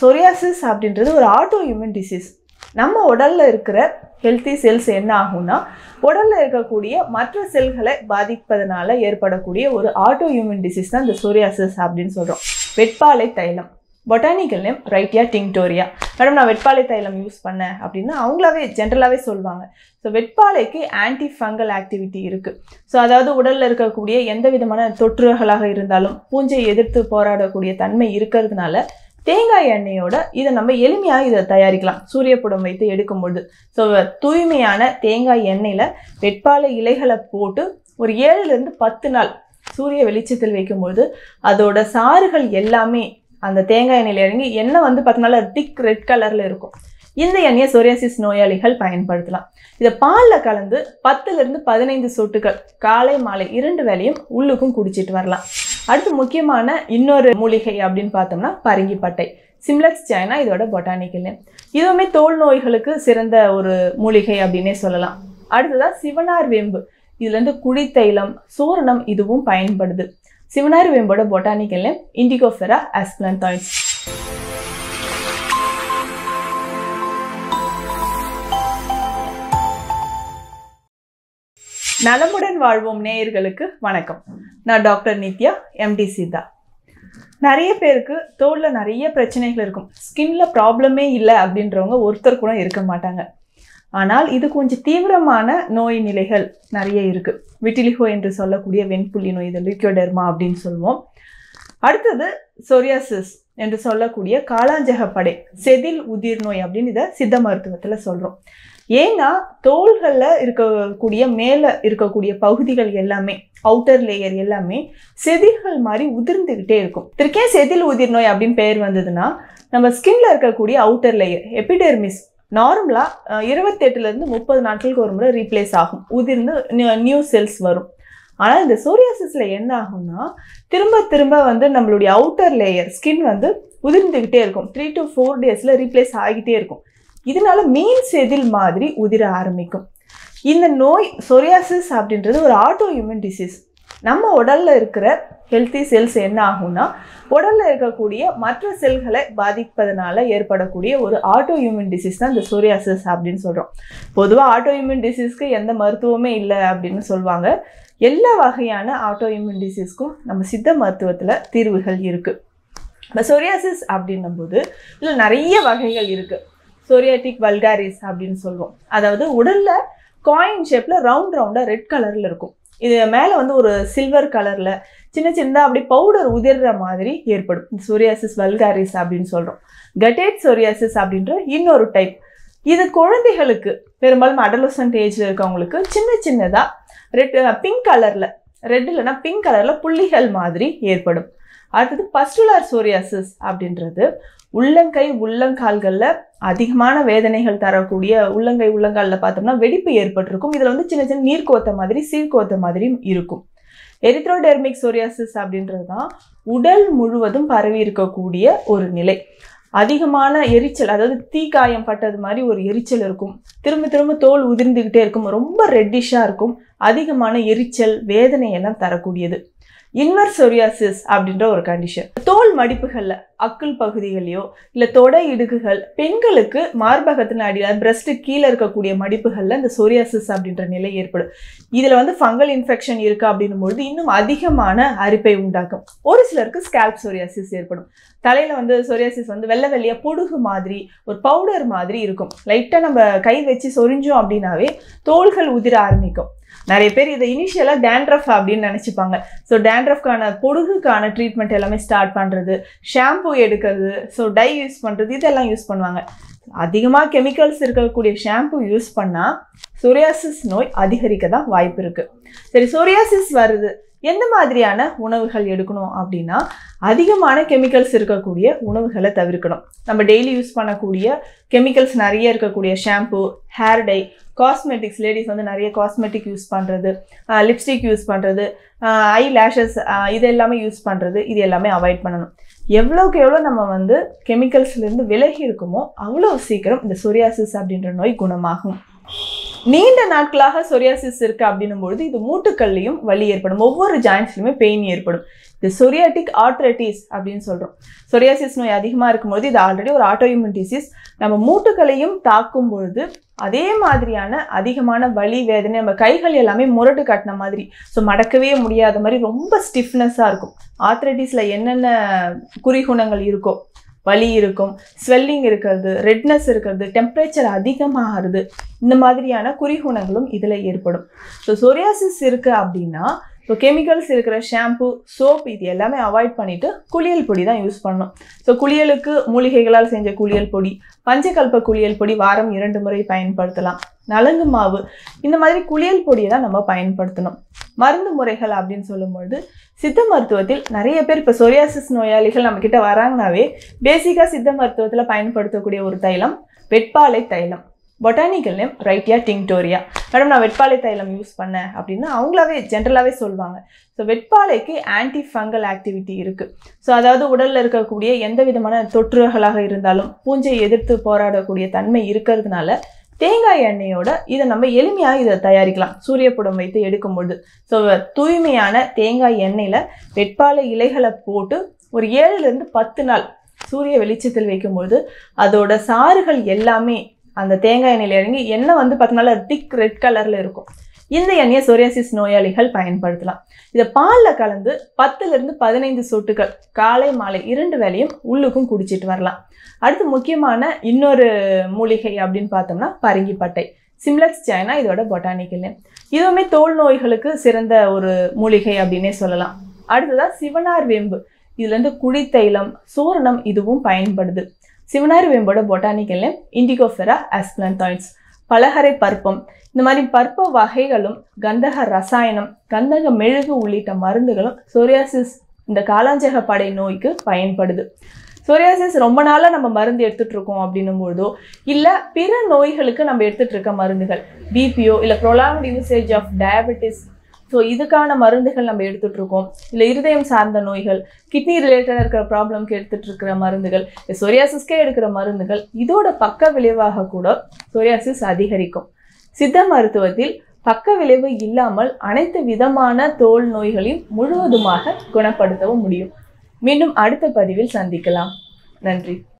Psoriasis அப்படின்றது ஒரு auto immune disease நம்ம உடலில் இருக்கிற ஹெல்த்தி செல்ஸ் என்ன ஆகும்னா உடலில் இருக்கக்கூடிய மற்ற செல்களை பாதிப்பதனால ஏற்படக்கூடிய ஒரு ஆட்டோ இம்யூன் டிசீஸ் தான் இந்த சோரியாசிஸ் அப்படின்னு சொல்கிறோம் வெட்பாலை தைலம். Botanical name Wrightia tinctoria madam நான் வெட்பாலை தைலம் யூஸ் பண்ணேன் அப்படின்னா அவங்களாவே ஜென்ரலாகவே சொல்லுவாங்க. ஸோ வெட்பாலைக்கு ஆன்டி ஃபங்கல் ஆக்டிவிட்டி இருக்குது ஸோ அதாவது உடலில் இருக்கக்கூடிய எந்த விதமான தொற்றுகளாக இருந்தாலும் பூஞ்சை எதிர்த்து போராடக்கூடிய தன்மை இருக்கிறதுனால தேங்காய் எண்ணெயோட இதை நம்ம எளிமையாக இதை தயாரிக்கலாம். சூரியப்படம் வைத்து எடுக்கும்பொழுது. ஸோ தூய்மையான தேங்காய் எண்ணெயில் வெட்பாலை இலைகளை போட்டு ஒரு ஏழுலேருந்து பத்து நாள் சூரிய வெளிச்சத்தில் வைக்கும்பொழுது அதோட சாறுகள் எல்லாமே அந்த தேங்காய் எண்ணெயில் இறங்கி எண்ணெய் வந்து பார்த்தீங்கன்னா திக் ரெட் கலரில் இருக்கும். இந்த எண்ணெயை சோரியாசிஸ் நோயாளிகள் பயன்படுத்தலாம். இதை பாலில் கலந்து பத்துலேருந்து பதினைந்து சொட்டுகள் காலை மாலை இரண்டு வேலையும் உள்ளுக்கும் குடிச்சிட்டு வரலாம். அடுத்து முக்கியமான இன்னொரு மூலிகை அப்படின்னு பார்த்தோம்னா பரங்கிப்பட்டை. சிம்லக்ஸ் சைனா இதோட பொட்டானிக்கல் நேம் இதுவுமே தோல் நோய்களுக்கு சிறந்த ஒரு மூலிகை அப்படின்னே சொல்லலாம். அடுத்ததா சிவனார் வேம்பு. இதுலேருந்து குழித்தைலம் சூரணம் இதுவும் பயன்படுது. சிவனார் வேம்போட பொட்டானிக்கல் நேம் இண்டிகோஃபெரா ஆஸ்பிளந்தாய்ட்ஸ் நலமுடன் வாழ்வோம் நேயர்களுக்கு வணக்கம். நான் டாக்டர் நித்யா எம்டி சீதா நிறைய பேருக்கு தோலில் நிறைய பிரச்சனைகள் இருக்கும். ஸ்கின்ல ப்ராப்ளமே இல்லை அப்படின்றவங்க ஒருத்தர் கூட இருக்க மாட்டாங்க. ஆனால் இது கொஞ்சம் தீவிரமான நோய் நிலைகள் நிறைய இருக்கு. விட்டிலிகோ என்று சொல்லக்கூடிய வெண்புள்ளி நோய் இது லிக்யோடெர்மா அப்படின்னு சொல்லுவோம். அடுத்தது சொரியாசிஸ் என்று சொல்லக்கூடிய காளாஞ்சகப்படை செதில் உதிர் நோய் அப்படின்னு இதை சித்த மருத்துவத்தில் சொல்கிறோம் ஏன்னா தோள்களில் இருக்கக்கூடிய மேலே இருக்கக்கூடிய பகுதிகள் எல்லாமே அவுட்டர் லேயர் எல்லாமே செதில்கள் மாதிரி உதிர்ந்துக்கிட்டே இருக்கும். திருக்கே செதில் உதிர் நோய் அப்படின்னு பெயர் வந்ததுன்னா நம்ம ஸ்கின்ல இருக்கக்கூடிய அவுட்டர் லேயர் எபிடெர்மிஸ் நார்மலாக இருபத்தெட்டுலேருந்து முப்பது நாட்களுக்கு ஒரு முறை ரீப்ளேஸ் ஆகும். உதிர்ந்து நியூ செல்ஸ் வரும். ஆனால் இந்த சோரியாசிஸில் என்ன ஆகும்னா திரும்ப திரும்ப வந்து நம்மளுடைய அவுட்டர் லேயர் ஸ்கின் வந்து உதிர்ந்துக்கிட்டே இருக்கும். த்ரீ டு ஃபோர் டேஸில் ரீப்ளேஸ் ஆகிட்டே இருக்கும். இதனால மீன் செதில் மாதிரி உதிர ஆரம்பிக்கும். இந்த நோய் சொரியாசிஸ் அப்படின்றது ஒரு ஆட்டோ இம்யூன் டிசீஸ் நம்ம உடலில் இருக்கிற ஹெல்த்தி செல்ஸ் என்ன ஆகும்னா உடலில் இருக்கக்கூடிய மற்ற செல்களை பாதிப்பதனால ஏற்படக்கூடிய ஒரு ஆட்டோ இம்யூன் டிசீஸ் தான் இந்த சோரியாசிஸ் அப்படின்னு சொல்கிறோம் பொதுவாக ஆட்டோ இம்யூன் டிசீஸ்க்கு எந்த மருத்துவமே இல்லை அப்படின்னு சொல்லுவாங்க எல்லா வகையான ஆட்டோ இம்யூன் டிசீஸ்க்கும் நம்ம சித்த மருத்துவத்தில் தீர்வுகள் இருக்குது இப்போ சொரியாசிஸ் அப்படின்னும் போது இதில் நிறைய வகைகள் இருக்குது சோரியாட்டிக் வல்காரிஸ் அப்படின்னு சொல்லுவோம் அதாவது உடல்ல காயின் ஷேப்ல ரவுண்ட் ரவுண்டா ரெட் கலர்ல இருக்கும். இது மேலே வந்து ஒரு சில்வர் கலரில் சின்ன சின்னதாக அப்படி பவுடர் உதிர்ற மாதிரி ஏற்படும். சோரியாசிஸ் வல்காரிஸ் அப்படின்னு சொல்கிறோம் கட்டேட் சோரியாசிஸ் அப்படின்ற இன்னொரு டைப் இது குழந்தைகளுக்கு பெரும்பாலும் அடலசன்ட் ஏஜில் இருக்கவங்களுக்கு சின்ன சின்னதாக ரெட் பிங்க் கலரில் ரெட் இல்லைன்னா பிங்க் கலரில் புள்ளிகள் மாதிரி ஏற்படும். அடுத்தது பஸ்டுலார் சோரியாசிஸ் அப்படின்றது உள்ளங்கை உள்ளங்கால்களில் அதிகமான வேதனைகள் தரக்கூடிய உள்ளங்கை உள்ளங்காலில் பார்த்தோம்னா வெடிப்பு ஏற்பட்டிருக்கும். இதில் வந்து சின்ன சின்ன நீர் கோத்த மாதிரி சீர்கோத்த மாதிரியும் இருக்கும். எரித்ரோடெர்மிக் சோரியாசிஸ் அப்படின்றது தான் உடல் முழுவதும் பரவி இருக்கக்கூடிய ஒரு நிலை. அதிகமான எரிச்சல் அதாவது தீ காயம் பட்டது மாதிரி ஒரு எரிச்சல் இருக்கும். திரும்ப திரும்ப தோல் உதிர்ந்துக்கிட்டே இருக்கும். ரொம்ப ரெட்டிஷாக இருக்கும். அதிகமான எரிச்சல் வேதனை எல்லாம் தரக்கூடியது. இன்வர் சொரியாசிஸ் அப்படின்ற ஒரு கண்டிஷன் தோல் மடிப்புகளில் அக்குள் பகுதிகளையோ இல்லை தொடை இடுக்குகள் பெண்களுக்கு மார்பகத்தின் அடியில் பிரஸ்ட்டு கீழே இருக்கக்கூடிய மடிப்புகளில் இந்த சொரியாசிஸ் அப்படின்ற நிலை ஏற்படும். இதில் வந்து ஃபங்கல் இன்ஃபெக்ஷன் இருக்கு அப்படின்னும் பொழுது இன்னும் அதிகமான அரிப்பை உண்டாக்கும். ஒரு சிலருக்கு ஸ்கேல்ப் சொரியாசிஸ் ஏற்படும். தலையில் வந்து சொரியாசிஸ் வந்து வெள்ளை வெள்ளையாக பொடுகு மாதிரி ஒரு பவுடர் மாதிரி இருக்கும். லைட்டாக நம்ம கை வச்சு சொரிஞ்சோம் அப்படின்னாவே தோள்கள் உதிர ஆரம்பிக்கும். நிறைய பேர் இதை இனிஷியலாக டேண்ட்ரஃப் அப்படின்னு நினச்சிப்பாங்க. ஸோ டேண்ட்ரஃப்கான பொடுகுக்கான ட்ரீட்மெண்ட் எல்லாமே ஸ்டார்ட் பண்ணுறது ஷாம்பு எடுக்கிறது ஸோ டை யூஸ் பண்ணுறது இதெல்லாம் யூஸ் பண்ணுவாங்க. அதிகமாக கெமிக்கல்ஸ் இருக்கக்கூடிய ஷாம்பு யூஸ் பண்ணால் சோரியாசிஸ் நோய் அதிகரிக்க தான் வாய்ப்பு இருக்குது சரி சோரியாசிஸ் வருது. எந்த மாதிரியான உணவுகள் எடுக்கணும் அப்படின்னா அதிகமான கெமிக்கல்ஸ் இருக்கக்கூடிய உணவுகளை தவிர்க்கணும். நம்ம டெய்லி யூஸ் பண்ணக்கூடிய கெமிக்கல்ஸ் நிறைய இருக்கக்கூடிய shampoo hair dye cosmetics ladies வந்து நிறைய காஸ்மெட்டிக் யூஸ் பண்ணுறது லிப்ஸ்டிக் யூஸ் பண்ணுறது ஐ லேஷஸ் இது எல்லாமே யூஸ் பண்ணுறது இது எல்லாமே அவாய்ட் பண்ணணும். எவ்வளோக்கு எவ்வளோ நம்ம வந்து கெமிக்கல்ஸ்லேருந்து விலகி இருக்குமோ அவ்வளோ சீக்கிரம் இந்த சொரியாசிஸ் அப்படின்ற நோய் குணமாகும். நீண்ட நாட்களாக சொரியாசிஸ் இருக்கு அப்படின்னும் பொழுது இது மூட்டுக்கள்லையும் வலி ஏற்படும். ஒவ்வொரு ஜாயின்ஸ்லையுமே பெயின் ஏற்படும். இது சொரியாட்டிக் ஆர்த்ரட்டிஸ் அப்படின்னு சொல்கிறோம் சொரியாசிஸ் நோய் அதிகமாக இருக்கும்போது இது ஆல்ரெடி ஒரு ஆட்டோஇம்யூன் டிசீஸ் நம்ம மூட்டுக்களையும் தாக்கும் பொழுது அதே மாதிரியான அதிகமான வலி வேதனை நம்ம கைகள் எல்லாமே முரட்டு காட்டின மாதிரி ஸோ மடக்கவே முடியாத மாதிரி ரொம்ப ஸ்டிஃப்னஸாக இருக்கும். ஆர்த்ரட்டிஸில் என்னென்ன குறிகுணங்கள் இருக்கோ வலி இருக்கும் ஸ்வெல்லிங் இருக்கிறது ரெட்னஸ் இருக்கிறது டெம்பரேச்சர் அதிகமாகிறது இந்த மாதிரியான குறிகுணங்களும் இதில் ஏற்படும். ஸோ சொரியாசிஸ் இருக்குது அப்படின்னா ஸோ கெமிக்கல்ஸ் இருக்கிற ஷாம்பு சோப் இது எல்லாமே அவாய்ட் பண்ணிவிட்டு குளியல் பொடி தான் யூஸ் பண்ணணும். ஸோ குளியலுக்கு மூலிகைகளால் செஞ்ச குளியல் பொடி பஞ்சகல்ப குளியல் பொடி வாரம் இரண்டு முறை பயன்படுத்தலாம். நலங்கு மாவு இந்த மாதிரி குளியல் பொடியை தான் நம்ம பயன்படுத்தணும். மருந்து முறைகள் அப்படின்னு சொல்லும்பொழுது சித்த மருத்துவத்தில் நிறைய பேர் இப்போ சொரியாசிஸ் நோயாளிகள் நம்மக்கிட்ட வராங்கனாவே பேசிக்காக சித்த மருத்துவத்தில் பயன்படுத்தக்கூடிய ஒரு தைலம் வெட்பாலை தைலம். Botanical name Wrightia tinctoria madam நான் வெட்பாலை தைலம் யூஸ் பண்ணேன் அப்படின்னா அவங்களாவே ஜென்ரலாகவே சொல்லுவாங்க. ஸோ வெட்பாலைக்கு ஆன்டி ஃபங்கல் ஆக்டிவிட்டி இருக்குது ஸோ அதாவது உடலில் இருக்கக்கூடிய எந்த விதமான தொற்றுகளாக இருந்தாலும் பூஞ்சை எதிர்த்து போராடக்கூடிய தன்மை இருக்கிறதுனால தேங்காய் எண்ணெயோட இதை நம்ம எளிமையாக இதை தயாரிக்கலாம். சூரியப்புடம் வைத்து எடுக்கும்பொழுது. ஸோ தூய்மையான தேங்காய் எண்ணெயில் வெட்பாலை இலைகளை போட்டு ஒரு ஏழுலேருந்து பத்து நாள் சூரிய வெளிச்சத்தில் வைக்கும்பொழுது அதோட சாறுகள் எல்லாமே அந்த தேங்காய் எண்ணெயில் இறங்கி எண்ணெய் வந்து பார்த்தோம்னா திக் ரெட் கலரில் இருக்கும். இந்த எண்ணெயை சோரியாசிஸ் நோயாளிகள் பயன்படுத்தலாம். இதை பாலில் கலந்து பத்துலேருந்து பதினைந்து சொட்டுகள் காலை மாலை இரண்டு வேலையும் உள்ளுக்கும் குடிச்சிட்டு வரலாம். அடுத்து முக்கியமான இன்னொரு மூலிகை அப்படின்னு பார்த்தோம்னா பரங்கிப்பட்டை சிம்லக்ஸ் சைனா இதோட பொட்டானிக்கல் நேம் இதுவுமே தோல் நோய்களுக்கு சிறந்த ஒரு மூலிகை அப்படின்னே சொல்லலாம். அடுத்ததாக சிவனார் வேம்பு. இதுலேருந்து குழித்தைலம் சூரணம் இதுவும் பயன்படுது. சிவனார் வேம்போட பொட்டானிக்கல் நேம் இண்டிகோஃபெரா ஆஸ்பிளந்தாய்ட்ஸ் பலகரை பருப்பம். இந்த மாதிரி பருப்ப வகைகளும் கந்தக ரசாயனம் கந்தக மெழுகு உள்ளிட்ட மருந்துகளும் சோரியாசிஸ் இந்த காலாஞ்சக படை நோய்க்கு பயன்படுது. சோரியாசிஸ் ரொம்ப நாளாக நம்ம மருந்து எடுத்துகிட்டு இருக்கோம் அப்படின்னும் பொழுதோ இல்லை பிற நோய்களுக்கு நம்ம எடுத்துகிட்டு இருக்க மருந்துகள் பிபிஓ இல்லை prolonged usage of diabetes so இதுக்கான மருந்துகள் நம்ம எடுத்துகிட்டு இருக்கோம் இல்லை இருதயம் சார்ந்த நோய்கள் கிட்னி ரிலேட்டடாக இருக்கிற ப்ராப்ளம்க்கு எடுத்துகிட்டு இருக்கிற மருந்துகள் சொரியாசிஸ்க்கே எடுக்கிற மருந்துகள் இதோட பக்க விளைவாக கூட சொரியாசிஸ் அதிகரிக்கும். சித்த மருத்துவத்தில் பக்க விளைவு இல்லாமல் அனைத்து விதமான தோல் நோய்களையும் முழுவதுமாக குணப்படுத்தவும் முடியும். மீண்டும் அடுத்த பதிவில் சந்திக்கலாம். நன்றி.